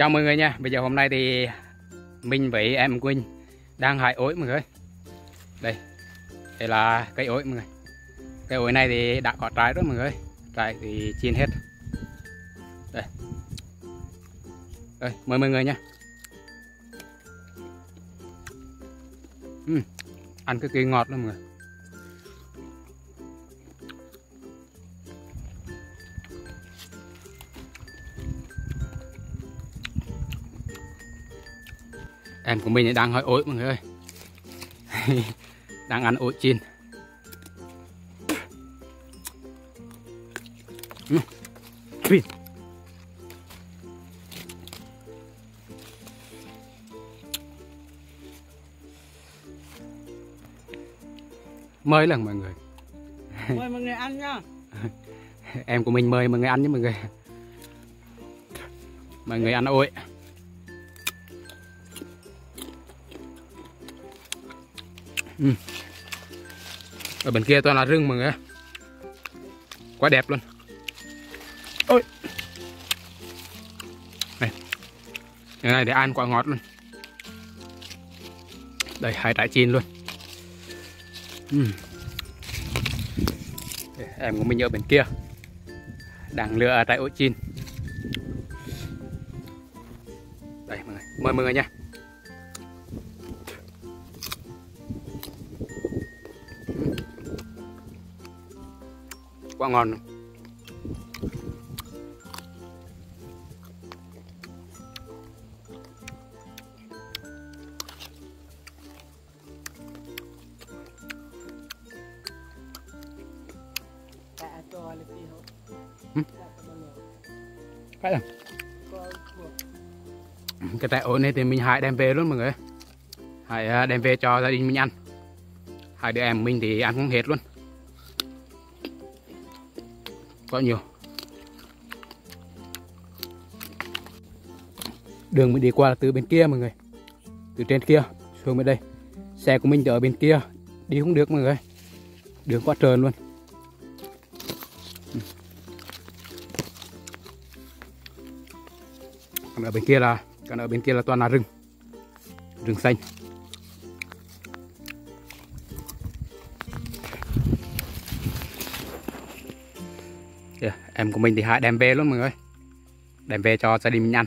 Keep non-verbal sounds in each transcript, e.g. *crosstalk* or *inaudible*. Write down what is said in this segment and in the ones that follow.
Chào mọi người nha. Bây giờ hôm nay thì mình với em Quỳnh đang hái ổi mọi người. Đây. Đây là cây ổi mọi người. Cây ổi này thì đã có trái rồi mọi người. Trái thì chín hết. Đây. Đây, mời mọi người nha. Uhm, ăn cực kỳ ngọt luôn mọi người. Em của mình đang hỏi ổi mọi người ơi. *laughs* Đang ăn ổi chiên. Pin. mời lần mọi người. *laughs* Mời mọi người ăn nhá em của mình mời mọi người ăn nhé mọi người. Mọi người ăn ổi ừ. ở bên kia toàn là rừng mọi người. Quá đẹp luôn. Ôi. Này. Cái này để ăn quá ngọt luôn. Đây, hai trái chín luôn. Ừ. em của mình ở bên kia. Đang lựa trái ổi chín. Đây, mọi người. Mời mọi người nha. Quá ngon. Cái này cái tại ổi này thì mình hại đem về luôn mọi người. Hại à, đem về cho gia đình mình ăn. Hai đứa em mình thì ăn không hết luôn quá nhiều đường mình đi qua là từ bên kia mọi người. Từ trên kia xuống bên đây. Xe của mình ở bên kia. Đi không được mọi người. Đường quá trơn luôn. Còn ở bên kia là còn ở bên kia là toàn là rừng. Rừng xanh. Yeah, em của mình thì hại đem về luôn mọi người. Đem về cho gia đình mình ăn.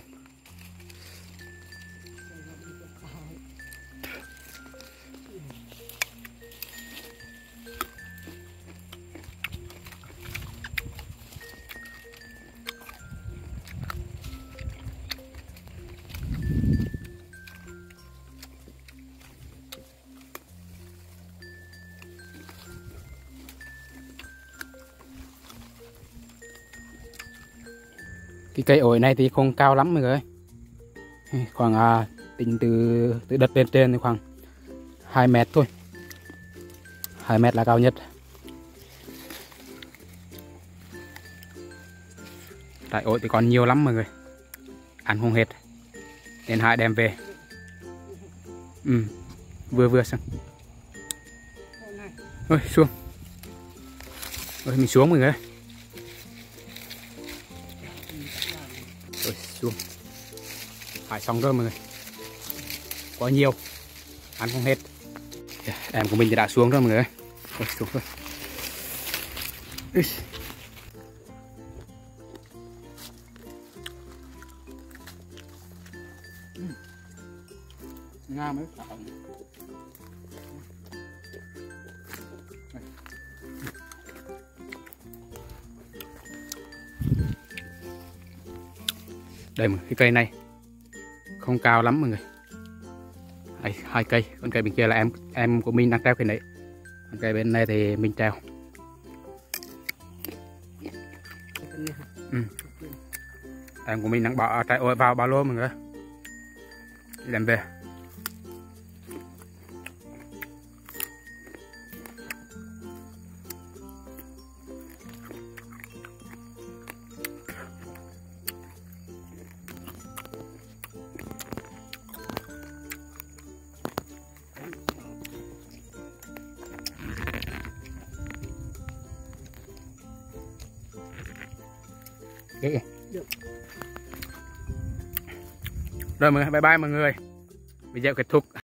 Cái cây ổi này thì không cao lắm mọi người khoảng à, tính từ từ đất lên trên thì khoảng 2 mét thôi. 2 mét là cao nhất. Tại ổi thì còn nhiều lắm mọi người. Ăn không hết. Nên hai đem về. Ừ, vừa vừa xong. Ôi xuống. Ôi mình xuống mọi người xuống. Hải xong rồi mọi người. Có nhiều. Ăn không hết. Em của mình thì đã xuống rồi mọi người rồi xuống rồi. Nga mới đây mà cái cây này. Không cao lắm mọi người. Đây, hai cây. Con cây bên kia là em em của mình đang treo cây này. Con cây bên này thì mình treo. Ừ. em của mình đang bỏ trái ổi vào ba lô mọi người. Đem về. Được. Rồi. rồi mọi người bye bye mọi người. Video kết thúc